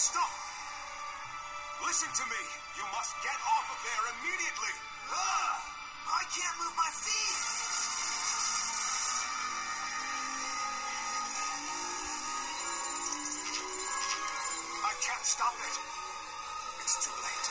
Stop! Listen to me! You must get off of there immediately! Ugh! I can't move my feet! I can't stop it! It's too late.